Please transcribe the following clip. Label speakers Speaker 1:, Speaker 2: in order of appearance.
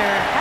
Speaker 1: there.